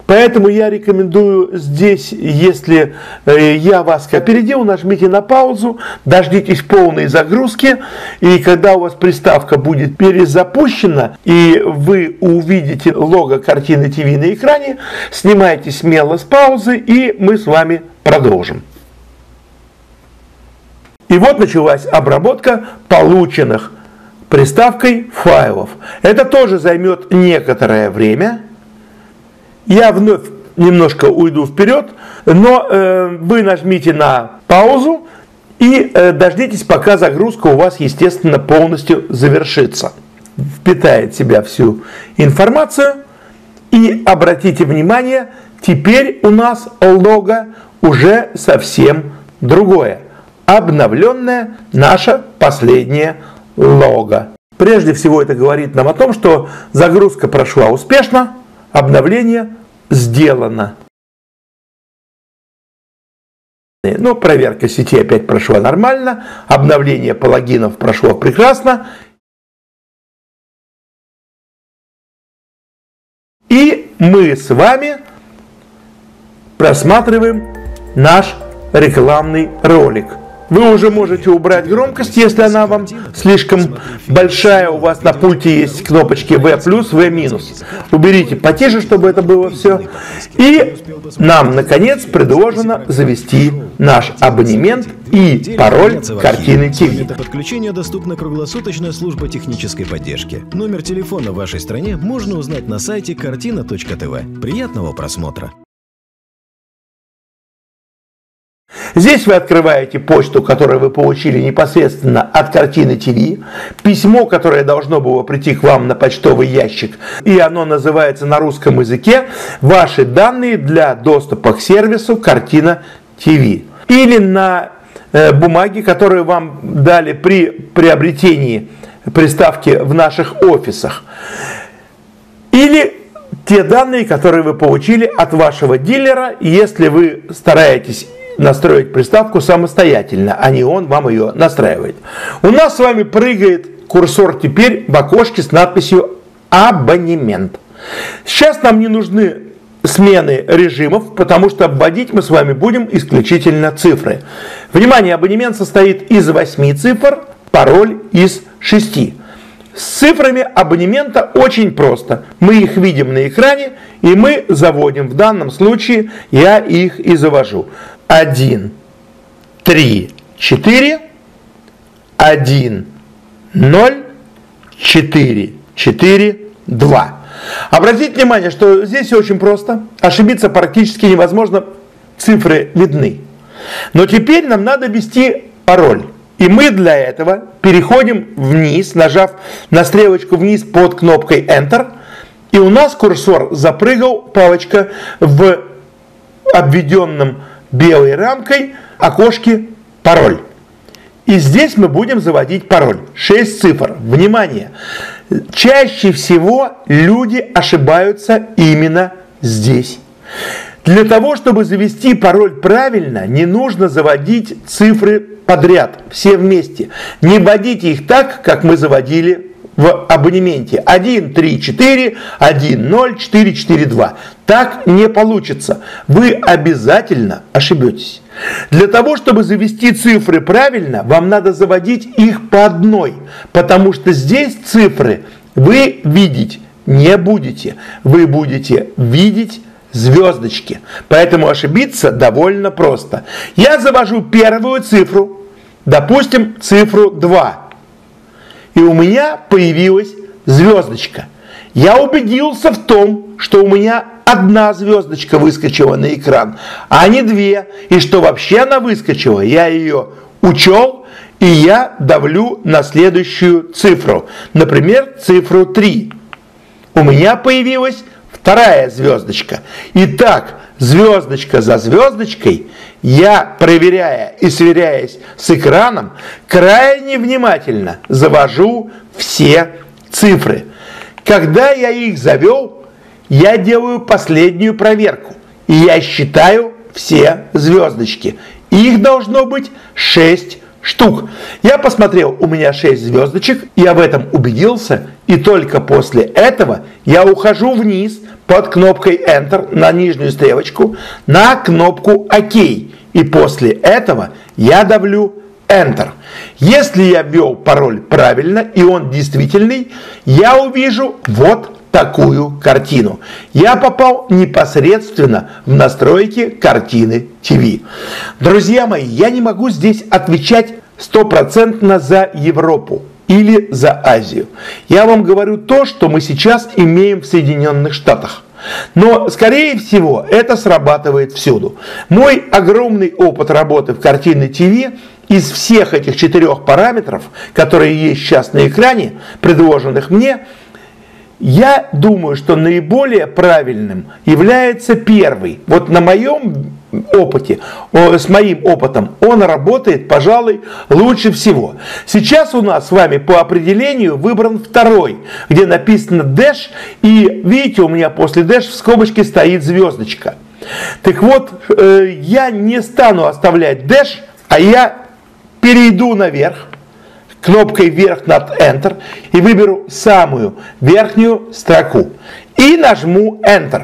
Поэтому я рекомендую здесь, если э, я вас опередил, нажмите на паузу, дождитесь полной загрузки, и когда у вас приставка будет перезапущена, и вы увидите лого картины ТВ на экране, снимайте смело с паузы, и мы с вами продолжим. И вот началась обработка полученных приставкой файлов. Это тоже займет некоторое время – я вновь немножко уйду вперед, но э, вы нажмите на паузу и э, дождитесь, пока загрузка у вас, естественно, полностью завершится. Впитает в себя всю информацию. И обратите внимание, теперь у нас лого уже совсем другое. Обновленное наше последнее лого. Прежде всего это говорит нам о том, что загрузка прошла успешно, Обновление сделано. Ну, проверка сети опять прошла нормально, обновление палагинов прошло прекрасно. И мы с вами просматриваем наш рекламный ролик – вы уже можете убрать громкость, если она вам слишком большая. У вас на пульте есть кнопочки V+, V-. Уберите потише, чтобы это было все. И нам, наконец, предложено завести наш абонемент и пароль картины TV. Это подключение доступна круглосуточная служба технической поддержки. Номер телефона в вашей стране можно узнать на сайте картина.тв. Приятного просмотра! Здесь вы открываете почту, которую вы получили непосредственно от картины ТВ, письмо, которое должно было прийти к вам на почтовый ящик, и оно называется на русском языке «Ваши данные для доступа к сервису Картина ТВ». Или на э, бумаге, которую вам дали при приобретении приставки в наших офисах. Или те данные, которые вы получили от вашего дилера, если вы стараетесь настроить приставку самостоятельно, а не он вам ее настраивает. У нас с вами прыгает курсор теперь в окошке с надписью «Абонемент». Сейчас нам не нужны смены режимов, потому что обводить мы с вами будем исключительно цифры. Внимание, абонемент состоит из 8 цифр, пароль из 6. С цифрами абонемента очень просто. Мы их видим на экране, и мы заводим. В данном случае я их и завожу. 1, 3, 4, 1, 0, 4, 4, 2. Обратите внимание, что здесь все очень просто. Ошибиться практически невозможно. Цифры видны. Но теперь нам надо ввести пароль. И мы для этого переходим вниз, нажав на стрелочку вниз под кнопкой Enter. И у нас курсор запрыгал, палочка, в обведенном белой рамкой окошке пароль. И здесь мы будем заводить пароль. 6 цифр. Внимание! Чаще всего люди ошибаются именно здесь. Для того, чтобы завести пароль правильно, не нужно заводить цифры подряд, все вместе. Не вводите их так, как мы заводили в абонементе 1, 3, 4, 1, 0, 4, 4, 2. Так не получится. Вы обязательно ошибетесь. Для того, чтобы завести цифры правильно, вам надо заводить их по одной, потому что здесь цифры вы видеть не будете. Вы будете видеть звездочки. Поэтому ошибиться довольно просто. Я завожу первую цифру, допустим, цифру 2. И у меня появилась звездочка. Я убедился в том, что у меня одна звездочка выскочила на экран, а не две. И что вообще она выскочила, я ее учел, и я давлю на следующую цифру. Например, цифру 3. У меня появилась вторая звездочка. Итак, звездочка за звездочкой, я, проверяя и сверяясь с экраном, крайне внимательно завожу все цифры. Когда я их завел, я делаю последнюю проверку. И я считаю все звездочки. Их должно быть 6 штук. Я посмотрел, у меня 6 звездочек, я в этом убедился, и только после этого я ухожу вниз под кнопкой Enter на нижнюю стрелочку на кнопку ОК. И после этого я давлю Enter. Если я ввел пароль правильно и он действительный, я увижу вот такую картину. Я попал непосредственно в настройки картины ТВ. Друзья мои, я не могу здесь отвечать стопроцентно за Европу или за Азию. Я вам говорю то, что мы сейчас имеем в Соединенных Штатах. Но, скорее всего, это срабатывает всюду. Мой огромный опыт работы в картинной ТВ из всех этих четырех параметров, которые есть сейчас на экране, предложенных мне, я думаю, что наиболее правильным является первый. Вот на моем опыте, с моим опытом, он работает, пожалуй, лучше всего. Сейчас у нас с вами по определению выбран второй, где написано dash, и видите, у меня после dash в скобочке стоит звездочка. Так вот, э, я не стану оставлять dash, а я перейду наверх, кнопкой вверх над Enter и выберу самую верхнюю строку и нажму Enter.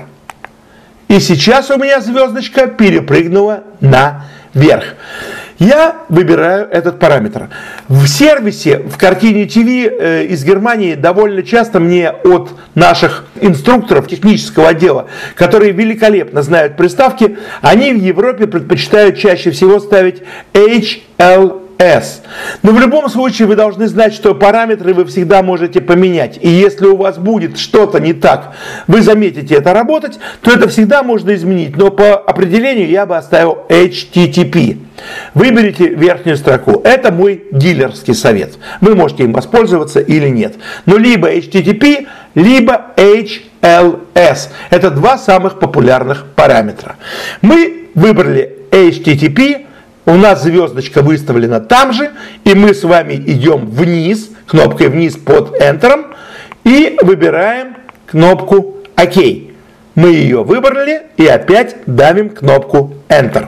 И сейчас у меня звездочка перепрыгнула наверх. Я выбираю этот параметр. В сервисе, в картине ТВ э, из Германии довольно часто мне от наших инструкторов технического отдела, которые великолепно знают приставки, они в Европе предпочитают чаще всего ставить HL S. Но в любом случае вы должны знать, что параметры вы всегда можете поменять. И если у вас будет что-то не так, вы заметите это работать, то это всегда можно изменить. Но по определению я бы оставил HTTP. Выберите верхнюю строку. Это мой дилерский совет. Вы можете им воспользоваться или нет. Но либо HTTP, либо HLS. Это два самых популярных параметра. Мы выбрали HTTP, у нас звездочка выставлена там же, и мы с вами идем вниз, кнопкой вниз под Enter, и выбираем кнопку ОК. Мы ее выбрали и опять давим кнопку Enter.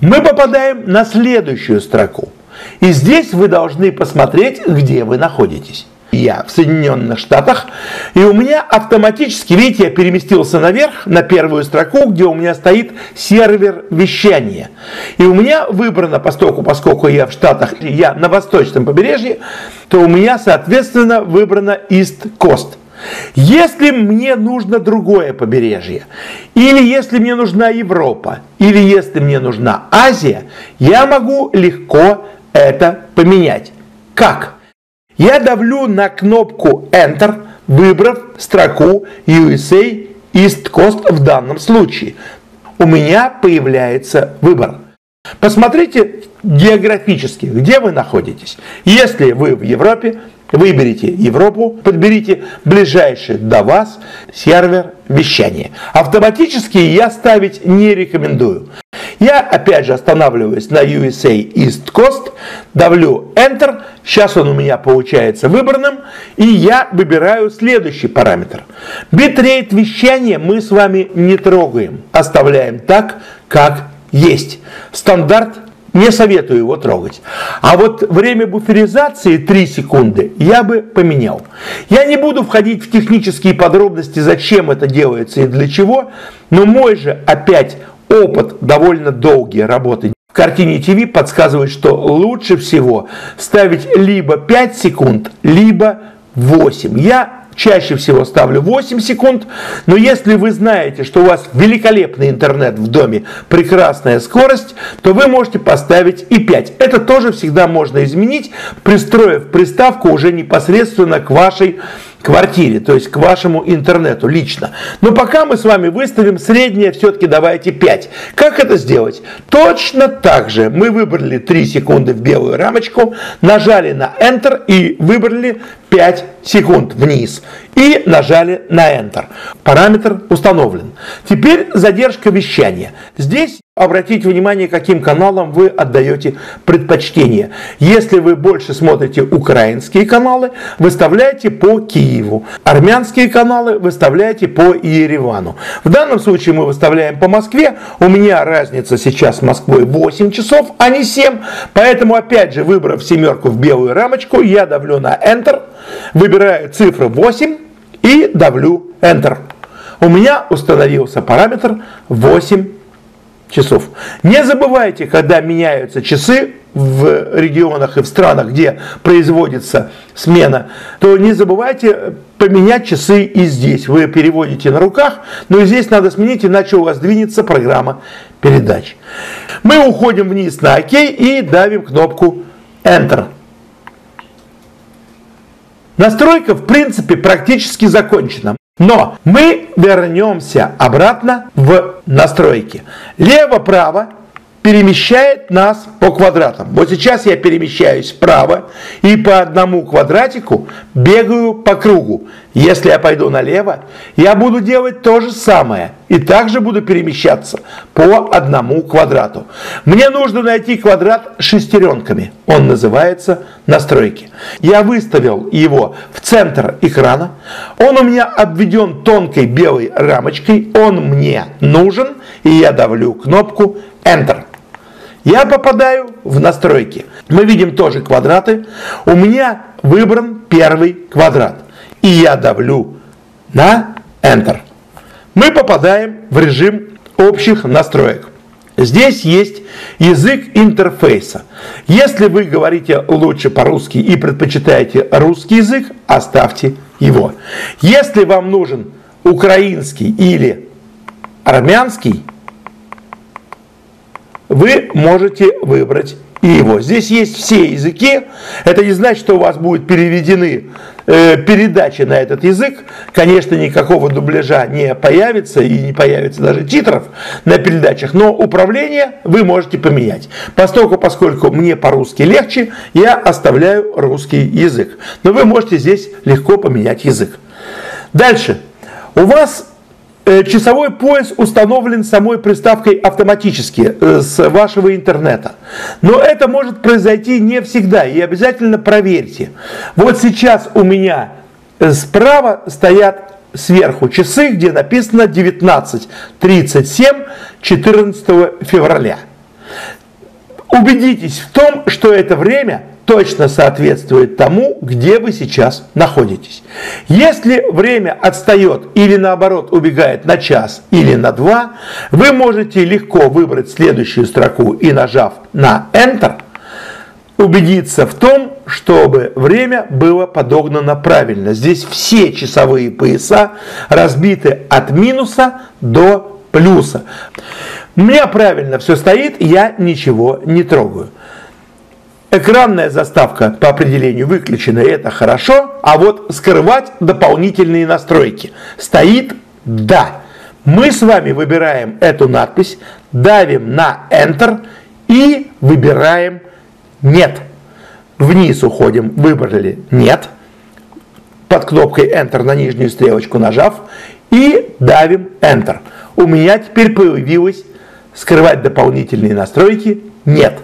Мы попадаем на следующую строку. И здесь вы должны посмотреть, где вы находитесь я в Соединенных Штатах, и у меня автоматически, видите, я переместился наверх, на первую строку, где у меня стоит сервер вещания. И у меня выбрано, поскольку, поскольку я в Штатах, я на восточном побережье, то у меня, соответственно, выбрано East Coast. Если мне нужно другое побережье, или если мне нужна Европа, или если мне нужна Азия, я могу легко это поменять. Как? Я давлю на кнопку Enter, выбрав строку USA East Coast в данном случае. У меня появляется выбор. Посмотрите географически, где вы находитесь. Если вы в Европе, выберите Европу, подберите ближайший до вас сервер вещания. Автоматически я ставить не рекомендую. Я опять же останавливаюсь на USA East Coast, давлю Enter, сейчас он у меня получается выбранным, и я выбираю следующий параметр. Битрейт вещания мы с вами не трогаем, оставляем так, как есть. Стандарт не советую его трогать. А вот время буферизации 3 секунды я бы поменял. Я не буду входить в технические подробности, зачем это делается и для чего, но мой же опять опыт довольно долгий работы в картине ТВ подсказывает, что лучше всего ставить либо 5 секунд, либо 8. Я чаще всего ставлю 8 секунд, но если вы знаете, что у вас великолепный интернет в доме, прекрасная скорость, то вы можете поставить и 5. Это тоже всегда можно изменить, пристроив приставку уже непосредственно к вашей квартире, то есть к вашему интернету лично. Но пока мы с вами выставим среднее, все-таки давайте 5. Как это сделать? Точно так же мы выбрали 3 секунды в белую рамочку, нажали на Enter и выбрали 5 секунд вниз и нажали на Enter. Параметр установлен. Теперь задержка вещания. Здесь обратите внимание, каким каналам вы отдаете предпочтение. Если вы больше смотрите украинские каналы, выставляйте по Киеву. Армянские каналы выставляйте по Еревану. В данном случае мы выставляем по Москве. У меня разница сейчас с Москвой 8 часов, а не 7. Поэтому опять же, выбрав семерку в белую рамочку, я давлю на Enter, выбираю цифру 8 и давлю Enter. У меня установился параметр 8 часов. Не забывайте, когда меняются часы в регионах и в странах, где производится смена, то не забывайте поменять часы и здесь. Вы переводите на руках, но и здесь надо сменить, иначе у вас двинется программа передач. Мы уходим вниз на ОК и давим кнопку Enter. Настройка, в принципе, практически закончена. Но мы вернемся обратно в настройки. Лево-право перемещает нас по квадратам. Вот сейчас я перемещаюсь вправо и по одному квадратику бегаю по кругу. Если я пойду налево, я буду делать то же самое и также буду перемещаться по одному квадрату. Мне нужно найти квадрат шестеренками. Он называется настройки. Я выставил его в центр экрана. Он у меня обведен тонкой белой рамочкой. Он мне нужен. И я давлю кнопку Enter. Я попадаю в настройки. Мы видим тоже квадраты. У меня выбран первый квадрат. И я давлю на Enter. Мы попадаем в режим общих настроек. Здесь есть язык интерфейса. Если вы говорите лучше по-русски и предпочитаете русский язык, оставьте его. Если вам нужен украинский или армянский, вы можете выбрать и его. Здесь есть все языки. Это не значит, что у вас будут переведены э, передачи на этот язык. Конечно, никакого дубляжа не появится и не появится даже титров на передачах, но управление вы можете поменять. Поскольку, поскольку мне по-русски легче, я оставляю русский язык. Но вы можете здесь легко поменять язык. Дальше. У вас часовой пояс установлен самой приставкой автоматически э, с вашего интернета. Но это может произойти не всегда и обязательно проверьте. Вот сейчас у меня э, справа стоят сверху часы, где написано 19.37 14 февраля. Убедитесь в том, что это время точно соответствует тому, где вы сейчас находитесь. Если время отстает или наоборот убегает на час или на два, вы можете легко выбрать следующую строку и нажав на Enter, убедиться в том, чтобы время было подогнано правильно. Здесь все часовые пояса разбиты от минуса до плюса. У меня правильно все стоит, я ничего не трогаю. Экранная заставка по определению выключена, это хорошо. А вот скрывать дополнительные настройки. Стоит «Да». Мы с вами выбираем эту надпись, давим на Enter и выбираем «Нет». Вниз уходим, выбрали «Нет». Под кнопкой Enter на нижнюю стрелочку нажав и давим Enter. У меня теперь появилось скрывать дополнительные настройки «Нет».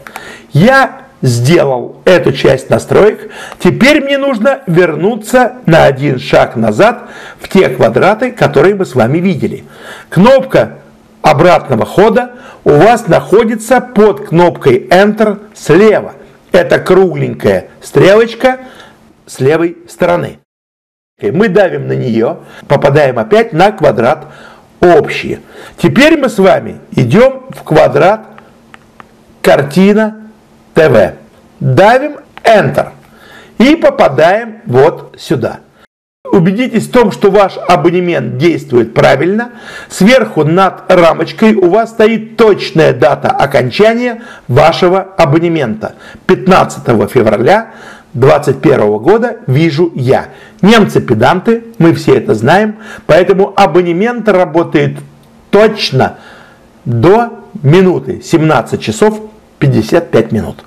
Я сделал эту часть настроек, теперь мне нужно вернуться на один шаг назад в те квадраты, которые мы с вами видели. Кнопка обратного хода у вас находится под кнопкой Enter слева. Это кругленькая стрелочка с левой стороны. Мы давим на нее, попадаем опять на квадрат общие. Теперь мы с вами идем в квадрат картина ТВ. Давим Enter и попадаем вот сюда. Убедитесь в том, что ваш абонемент действует правильно. Сверху над рамочкой у вас стоит точная дата окончания вашего абонемента. 15 февраля 2021 года вижу я. Немцы педанты, мы все это знаем, поэтому абонемент работает точно до минуты 17 часов 55 минут.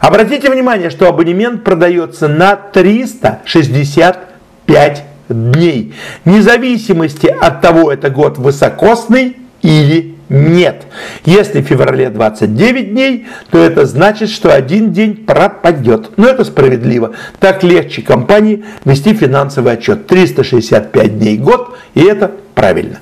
Обратите внимание, что абонемент продается на 365 дней, вне зависимости от того, это год высокосный или нет. Если в феврале 29 дней, то это значит, что один день пропадет. Но это справедливо. Так легче компании вести финансовый отчет. 365 дней год, и это правильно.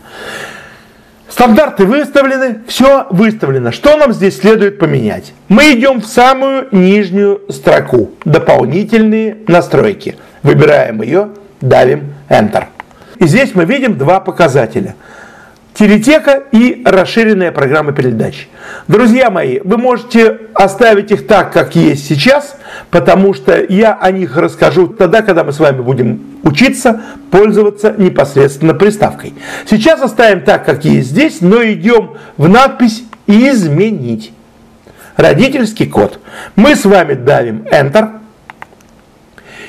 Стандарты выставлены, все выставлено. Что нам здесь следует поменять? Мы идем в самую нижнюю строку. Дополнительные настройки. Выбираем ее, давим Enter. И здесь мы видим два показателя – телетека и расширенная программа передач. Друзья мои, вы можете оставить их так, как есть сейчас, потому что я о них расскажу тогда, когда мы с вами будем учиться пользоваться непосредственно приставкой. Сейчас оставим так, как есть здесь, но идем в надпись «Изменить». Родительский код. Мы с вами давим Enter.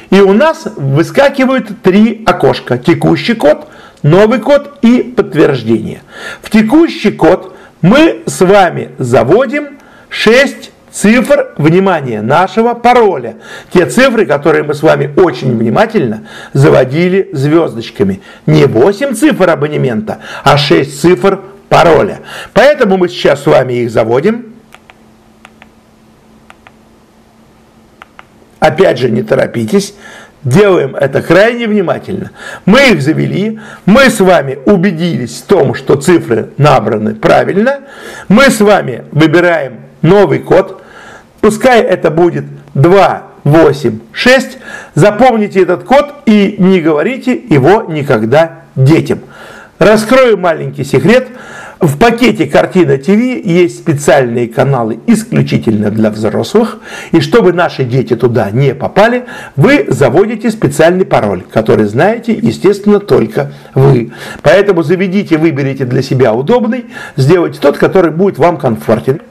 И у нас выскакивают три окошка. Текущий код – новый код и подтверждение. В текущий код мы с вами заводим 6 цифр, внимание, нашего пароля. Те цифры, которые мы с вами очень внимательно заводили звездочками. Не 8 цифр абонемента, а 6 цифр пароля. Поэтому мы сейчас с вами их заводим. Опять же, не торопитесь. Делаем это крайне внимательно. Мы их завели, мы с вами убедились в том, что цифры набраны правильно. Мы с вами выбираем новый код. Пускай это будет 2, 8, 6. Запомните этот код и не говорите его никогда детям. Раскрою маленький секрет. В пакете Картина ТВ есть специальные каналы исключительно для взрослых. И чтобы наши дети туда не попали, вы заводите специальный пароль, который знаете, естественно, только вы. Поэтому заведите, выберите для себя удобный, сделайте тот, который будет вам комфортен.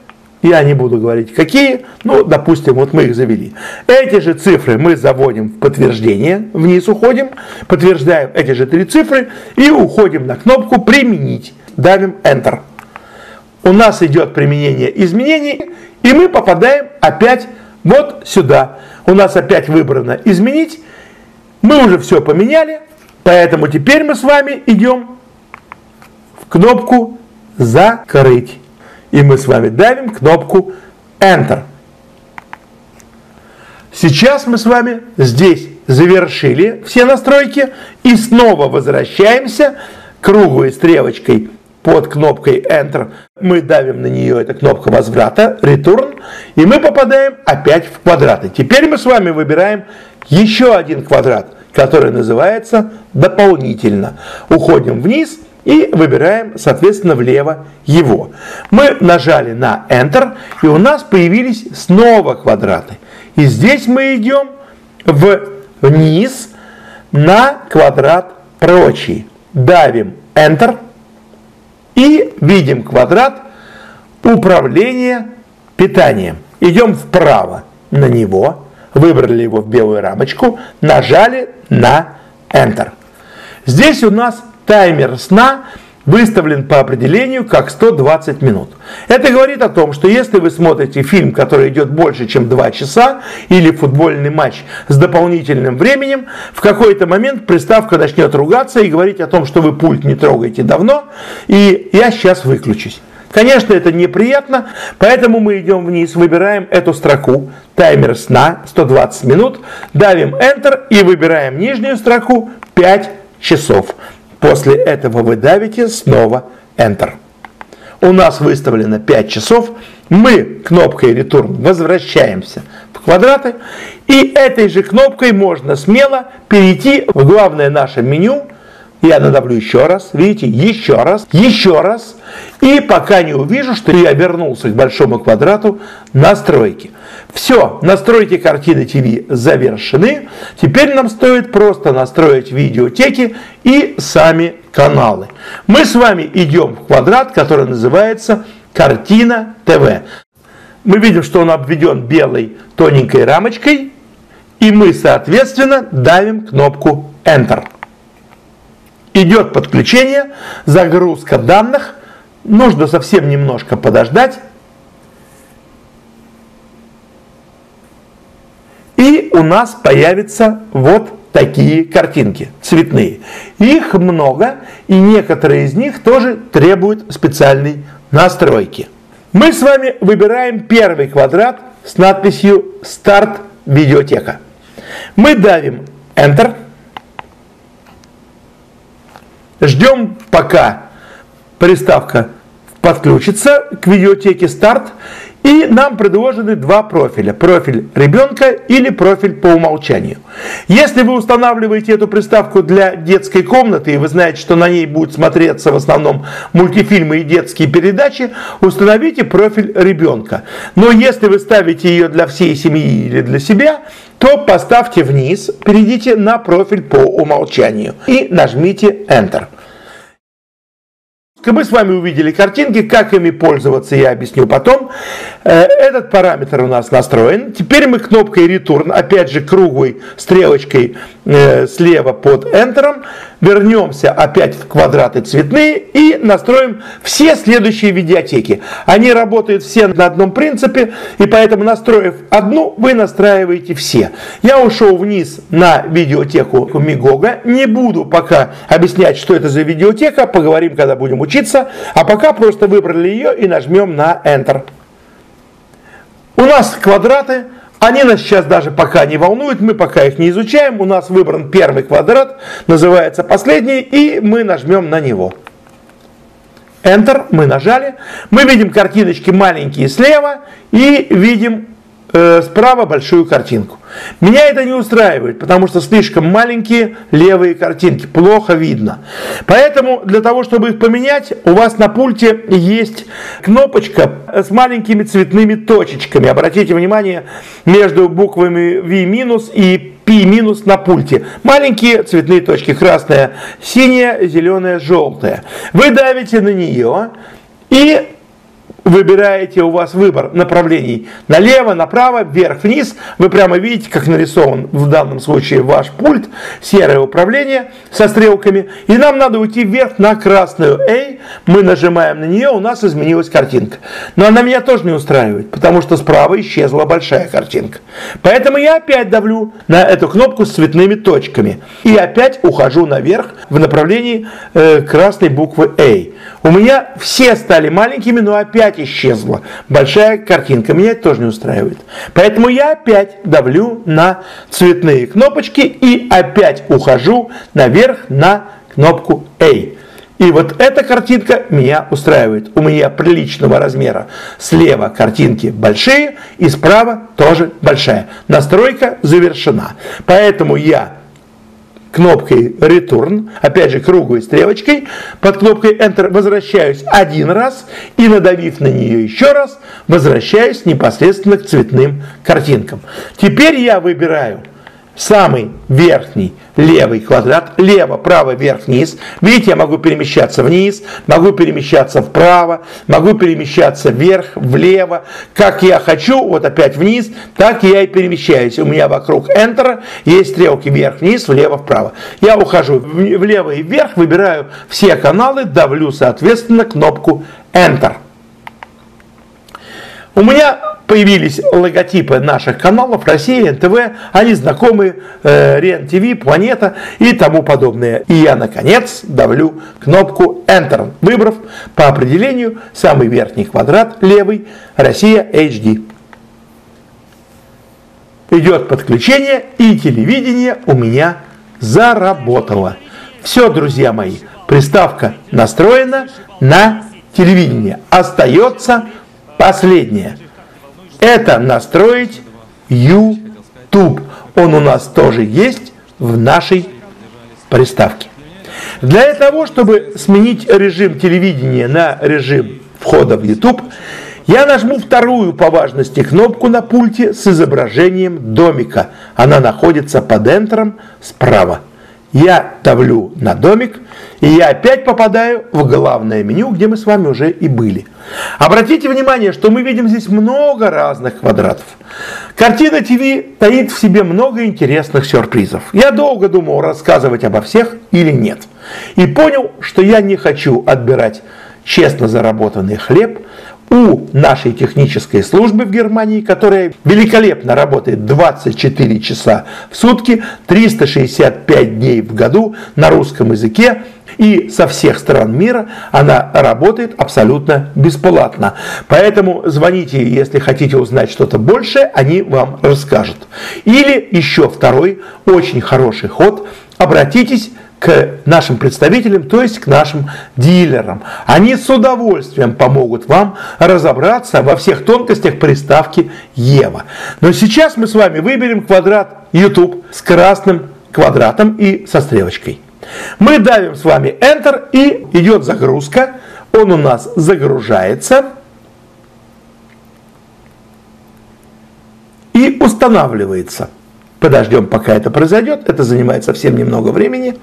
Я не буду говорить какие, ну, допустим, вот мы их завели. Эти же цифры мы заводим в подтверждение, вниз уходим, подтверждаем эти же три цифры и уходим на кнопку «Применить». Давим Enter. У нас идет применение изменений, и мы попадаем опять вот сюда. У нас опять выбрано «Изменить». Мы уже все поменяли, поэтому теперь мы с вами идем в кнопку «Закрыть» и мы с вами давим кнопку Enter. Сейчас мы с вами здесь завершили все настройки и снова возвращаемся круглой стрелочкой под кнопкой Enter. Мы давим на нее, это кнопка возврата, Return, и мы попадаем опять в квадраты. Теперь мы с вами выбираем еще один квадрат, который называется дополнительно. Уходим вниз и выбираем, соответственно, влево его. Мы нажали на Enter, и у нас появились снова квадраты. И здесь мы идем вниз на квадрат прочий. Давим Enter и видим квадрат управления питанием. Идем вправо на него, выбрали его в белую рамочку, нажали на Enter. Здесь у нас таймер сна выставлен по определению как 120 минут. Это говорит о том, что если вы смотрите фильм, который идет больше, чем 2 часа, или футбольный матч с дополнительным временем, в какой-то момент приставка начнет ругаться и говорить о том, что вы пульт не трогаете давно, и я сейчас выключусь. Конечно, это неприятно, поэтому мы идем вниз, выбираем эту строку, таймер сна, 120 минут, давим Enter и выбираем нижнюю строку 5 часов. После этого вы давите снова Enter. У нас выставлено 5 часов. Мы кнопкой Return возвращаемся в квадраты. И этой же кнопкой можно смело перейти в главное наше меню я надавлю еще раз, видите, еще раз, еще раз, и пока не увижу, что я вернулся к большому квадрату настройки. Все, настройки картины ТВ завершены. Теперь нам стоит просто настроить видеотеки и сами каналы. Мы с вами идем в квадрат, который называется «Картина ТВ». Мы видим, что он обведен белой тоненькой рамочкой, и мы, соответственно, давим кнопку Enter. Идет подключение, загрузка данных. Нужно совсем немножко подождать. И у нас появятся вот такие картинки цветные. Их много, и некоторые из них тоже требуют специальной настройки. Мы с вами выбираем первый квадрат с надписью «Старт видеотека». Мы давим Enter. Ждем, пока приставка подключится к видеотеке старт. И нам предложены два профиля. Профиль ребенка или профиль по умолчанию. Если вы устанавливаете эту приставку для детской комнаты, и вы знаете, что на ней будут смотреться в основном мультифильмы и детские передачи, установите профиль ребенка. Но если вы ставите ее для всей семьи или для себя, то поставьте вниз, перейдите на профиль по умолчанию и нажмите Enter. Мы с вами увидели картинки, как ими пользоваться, я объясню потом. Э, этот параметр у нас настроен. Теперь мы кнопкой Return, опять же круглой стрелочкой э, слева под Enter, вернемся опять в квадраты цветные и настроим все следующие видеотеки. Они работают все на одном принципе, и поэтому настроив одну, вы настраиваете все. Я ушел вниз на видеотеку Мигога. Не буду пока объяснять, что это за видеотека, поговорим, когда будем учиться. А пока просто выбрали ее и нажмем на Enter. У нас квадраты, они нас сейчас даже пока не волнуют, мы пока их не изучаем. У нас выбран первый квадрат, называется последний, и мы нажмем на него. Enter, мы нажали. Мы видим картиночки маленькие слева и видим э, справа большую картинку. Меня это не устраивает, потому что слишком маленькие левые картинки, плохо видно. Поэтому для того, чтобы их поменять, у вас на пульте есть кнопочка с маленькими цветными точечками. Обратите внимание, между буквами V- и P- на пульте. Маленькие цветные точки, красная, синяя, зеленая, желтая. Вы давите на нее и выбираете, у вас выбор направлений налево, направо, вверх, вниз. Вы прямо видите, как нарисован в данном случае ваш пульт, серое управление со стрелками. И нам надо уйти вверх на красную A. Мы нажимаем на нее, у нас изменилась картинка. Но она меня тоже не устраивает, потому что справа исчезла большая картинка. Поэтому я опять давлю на эту кнопку с цветными точками. И опять ухожу наверх в направлении э, красной буквы A. У меня все стали маленькими, но опять исчезла большая картинка. Меня это тоже не устраивает. Поэтому я опять давлю на цветные кнопочки и опять ухожу наверх на кнопку A. И вот эта картинка меня устраивает. У меня приличного размера. Слева картинки большие и справа тоже большая. Настройка завершена. Поэтому я кнопкой Return, опять же круглой стрелочкой, под кнопкой Enter возвращаюсь один раз и надавив на нее еще раз, возвращаюсь непосредственно к цветным картинкам. Теперь я выбираю самый верхний левый квадрат, лево, право, вверх, вниз. Видите, я могу перемещаться вниз, могу перемещаться вправо, могу перемещаться вверх, влево. Как я хочу, вот опять вниз, так я и перемещаюсь. У меня вокруг Enter есть стрелки вверх, вниз, влево, вправо. Я ухожу влево и вверх, выбираю все каналы, давлю, соответственно, кнопку Enter. У меня появились логотипы наших каналов Россия, НТВ, они знакомы, э, РЕН ТВ, Планета и тому подобное. И я, наконец, давлю кнопку Enter, выбрав по определению самый верхний квадрат, левый, Россия HD. Идет подключение, и телевидение у меня заработало. Все, друзья мои, приставка настроена на телевидение. Остается последнее – это настроить YouTube. Он у нас тоже есть в нашей приставке. Для того, чтобы сменить режим телевидения на режим входа в YouTube, я нажму вторую по важности кнопку на пульте с изображением домика. Она находится под энтером справа. Я давлю на домик, и я опять попадаю в главное меню, где мы с вами уже и были. Обратите внимание, что мы видим здесь много разных квадратов. Картина ТВ таит в себе много интересных сюрпризов. Я долго думал, рассказывать обо всех или нет. И понял, что я не хочу отбирать честно заработанный хлеб у нашей технической службы в Германии, которая великолепно работает 24 часа в сутки, 365 дней в году на русском языке, и со всех стран мира она работает абсолютно бесплатно. Поэтому звоните, если хотите узнать что-то большее, они вам расскажут. Или еще второй очень хороший ход, обратитесь к нашим представителям, то есть к нашим дилерам. Они с удовольствием помогут вам разобраться во всех тонкостях приставки Ева. Но сейчас мы с вами выберем квадрат YouTube с красным квадратом и со стрелочкой. Мы давим с вами Enter и идет загрузка. Он у нас загружается. И устанавливается. Подождем, пока это произойдет. Это занимает совсем немного времени.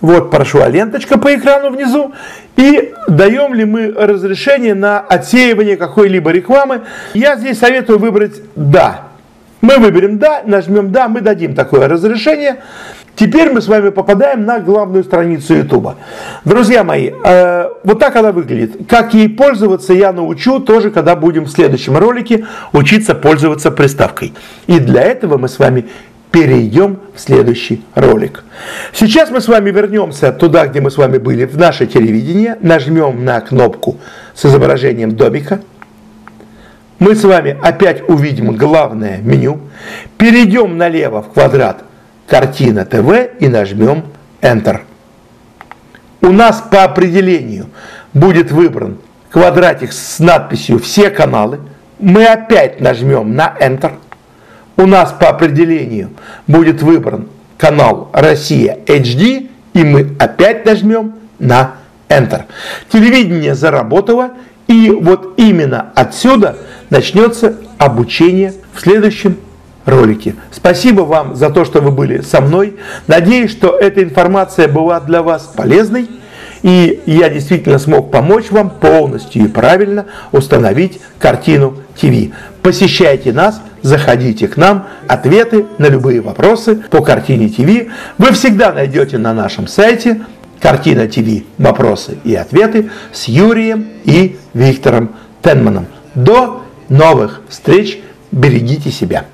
Вот прошла ленточка по экрану внизу. И даем ли мы разрешение на отсеивание какой-либо рекламы. Я здесь советую выбрать «Да». Мы выберем «Да», нажмем «Да», мы дадим такое разрешение. Теперь мы с вами попадаем на главную страницу YouTube. Друзья мои, э, вот так она выглядит. Как ей пользоваться, я научу тоже, когда будем в следующем ролике учиться пользоваться приставкой. И для этого мы с вами перейдем в следующий ролик. Сейчас мы с вами вернемся туда, где мы с вами были, в наше телевидение, нажмем на кнопку с изображением домика. Мы с вами опять увидим главное меню, перейдем налево в квадрат «Картина ТВ» и нажмем Enter. У нас по определению будет выбран квадратик с надписью «Все каналы». Мы опять нажмем на Enter – у нас по определению будет выбран канал Россия HD, и мы опять нажмем на Enter. Телевидение заработало, и вот именно отсюда начнется обучение в следующем ролике. Спасибо вам за то, что вы были со мной. Надеюсь, что эта информация была для вас полезной. И я действительно смог помочь вам полностью и правильно установить картину ТВ. Посещайте нас, заходите к нам, ответы на любые вопросы по картине ТВ вы всегда найдете на нашем сайте Картина ТВ. Вопросы и ответы с Юрием и Виктором Тенманом. До новых встреч. Берегите себя.